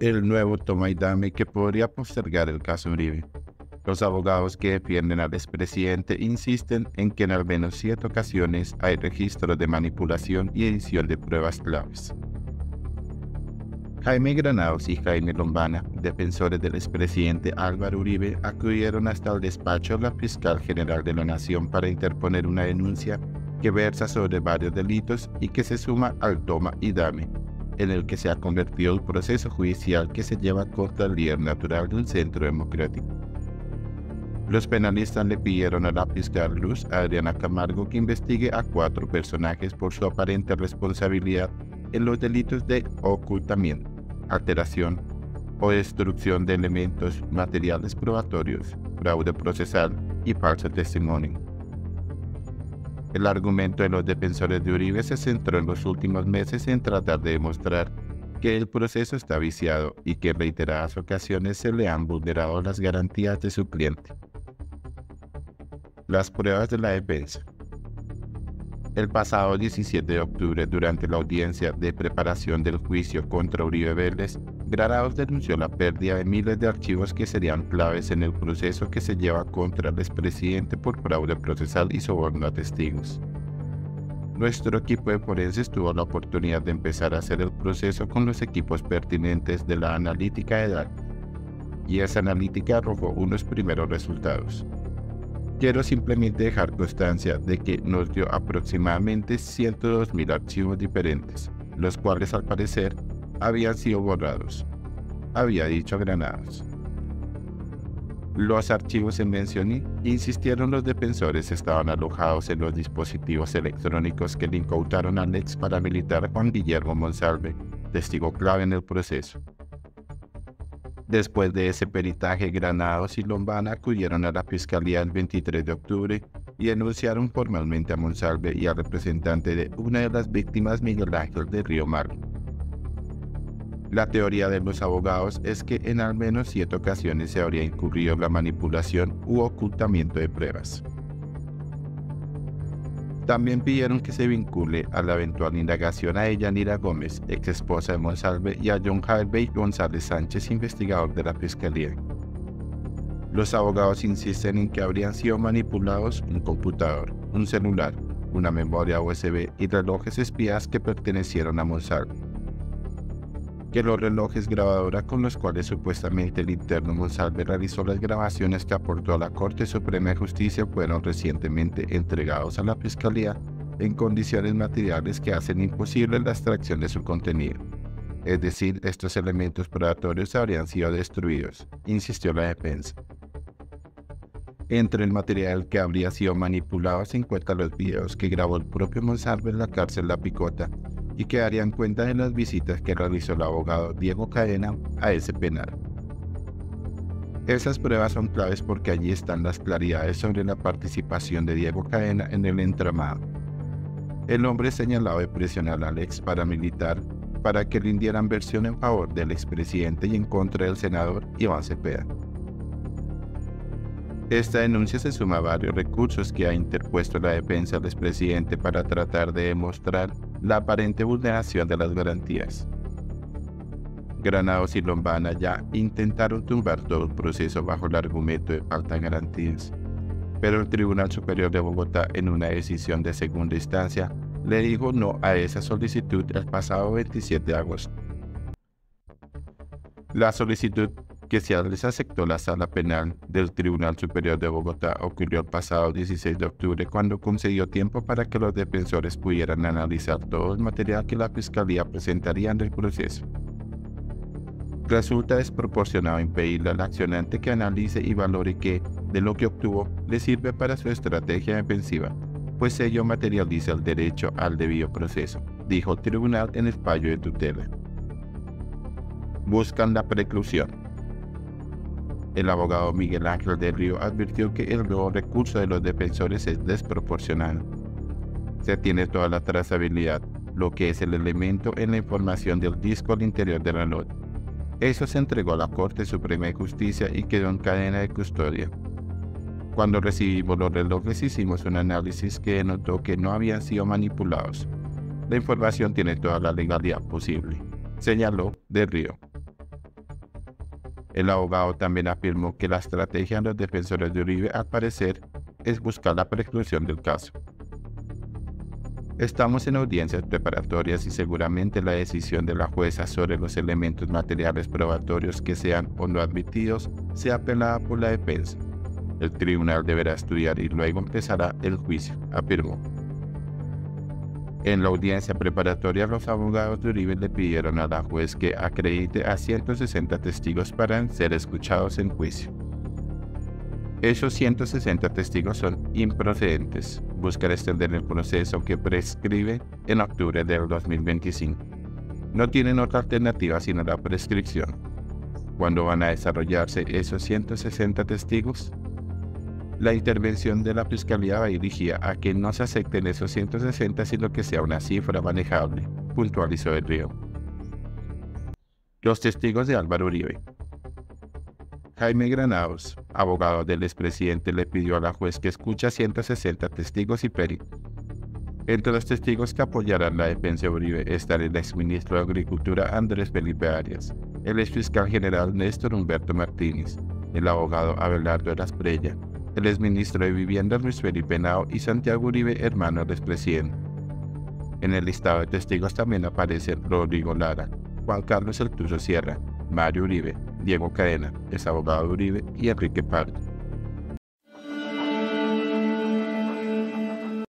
el nuevo toma y dame que podría postergar el caso Uribe. Los abogados que defienden al expresidente insisten en que en al menos siete ocasiones hay registros de manipulación y edición de pruebas claves. Jaime Granados y Jaime Lombana, defensores del expresidente Álvaro Uribe, acudieron hasta el despacho de la fiscal general de la Nación para interponer una denuncia que versa sobre varios delitos y que se suma al toma y dame, en el que se ha convertido el proceso judicial que se lleva contra el líder natural del Centro Democrático. Los penalistas le pidieron a la fiscal Luz Adriana Camargo que investigue a cuatro personajes por su aparente responsabilidad en los delitos de ocultamiento, alteración o destrucción de elementos materiales probatorios, fraude procesal y falso testimonio. El argumento de los defensores de Uribe se centró en los últimos meses en tratar de demostrar que el proceso está viciado y que en reiteradas ocasiones se le han vulnerado las garantías de su cliente. Las pruebas de la defensa. El pasado 17 de octubre, durante la audiencia de preparación del juicio contra Uribe Vélez, Granados denunció la pérdida de miles de archivos que serían claves en el proceso que se lleva contra el expresidente por fraude procesal y soborno a testigos. Nuestro equipo de forenses tuvo la oportunidad de empezar a hacer el proceso con los equipos pertinentes de la analítica de datos, y esa analítica arrojó unos primeros resultados. Quiero simplemente dejar constancia de que nos dio aproximadamente 102.000 archivos diferentes, los cuales al parecer habían sido borrados. Había dicho Granados. Los archivos en mencioné, insistieron los defensores, estaban alojados en los dispositivos electrónicos que le incautaron al ex paramilitar Juan Guillermo Monsalve, testigo clave en el proceso. Después de ese peritaje, Granados y Lombana acudieron a la fiscalía el 23 de octubre y denunciaron formalmente a Monsalve y al representante de una de las víctimas, Miguel Ángel de Río Mar. La teoría de los abogados es que en al menos siete ocasiones se habría incurrido la manipulación u ocultamiento de pruebas. También pidieron que se vincule a la eventual indagación a Nira Gómez, ex esposa de Monsalve, y a John Harvey González Sánchez, investigador de la Fiscalía. Los abogados insisten en que habrían sido manipulados un computador, un celular, una memoria USB y relojes espías que pertenecieron a Monsalve que los relojes grabadora con los cuales supuestamente el interno Monsalve realizó las grabaciones que aportó a la Corte Suprema de Justicia fueron recientemente entregados a la Fiscalía en condiciones materiales que hacen imposible la extracción de su contenido. Es decir, estos elementos probatorios habrían sido destruidos, insistió la defensa. Entre el material que habría sido manipulado se encuentran los videos que grabó el propio Monsalve en la cárcel La Picota y que darían cuenta de las visitas que realizó el abogado Diego Cadena a ese penal. Esas pruebas son claves porque allí están las claridades sobre la participación de Diego Cadena en el entramado. El hombre señalado de presionar al ex paramilitar para que rindieran versión en favor del expresidente y en contra del senador Iván Cepeda. Esta denuncia se suma a varios recursos que ha interpuesto la defensa del expresidente para tratar de demostrar la aparente vulneración de las garantías. Granados y Lombana ya intentaron tumbar todo el proceso bajo el argumento de falta de garantías, pero el Tribunal Superior de Bogotá, en una decisión de segunda instancia, le dijo no a esa solicitud el pasado 27 de agosto. La solicitud que se les aceptó la sala penal del Tribunal Superior de Bogotá ocurrió el pasado 16 de octubre cuando concedió tiempo para que los defensores pudieran analizar todo el material que la Fiscalía presentaría en el proceso. Resulta desproporcionado impedirle al accionante que analice y valore que, de lo que obtuvo, le sirve para su estrategia defensiva, pues ello materializa el derecho al debido proceso, dijo el tribunal en el fallo de tutela. Buscan la preclusión. El abogado Miguel Ángel del Río advirtió que el nuevo recurso de los defensores es desproporcional. Se tiene toda la trazabilidad, lo que es el elemento en la información del disco al interior de la nota. Eso se entregó a la Corte Suprema de Justicia y quedó en cadena de custodia. Cuando recibimos los relojes hicimos un análisis que denotó que no habían sido manipulados. La información tiene toda la legalidad posible, señaló Del Río. El abogado también afirmó que la estrategia de los defensores de Uribe, al parecer, es buscar la preclusión del caso. Estamos en audiencias preparatorias y seguramente la decisión de la jueza sobre los elementos materiales probatorios que sean o no admitidos sea apelada por la defensa. El tribunal deberá estudiar y luego empezará el juicio, afirmó. En la audiencia preparatoria, los abogados de Uribe le pidieron a la juez que acredite a 160 testigos para ser escuchados en juicio. Esos 160 testigos son improcedentes. Buscar extender el proceso que prescribe en octubre del 2025. No tienen otra alternativa sino la prescripción. ¿Cuándo van a desarrollarse esos 160 testigos? La intervención de la Fiscalía va dirigida a que no se acepten esos 160 sino que sea una cifra manejable, puntualizó el río. Los testigos de Álvaro Uribe. Jaime Granados, abogado del expresidente, le pidió a la juez que escuche a 160 testigos y peritos. Entre los testigos que apoyarán la defensa de Uribe están el exministro de Agricultura Andrés Felipe Arias, el exfiscal general Néstor Humberto Martínez, el abogado Abelardo Prella, el exministro de Vivienda Luis Felipe Nao y Santiago Uribe, hermano del presidente. En el listado de testigos también aparecen Rodrigo Lara, Juan Carlos El Sierra, Mario Uribe, Diego Cadena, es abogado Uribe y Enrique Pardo.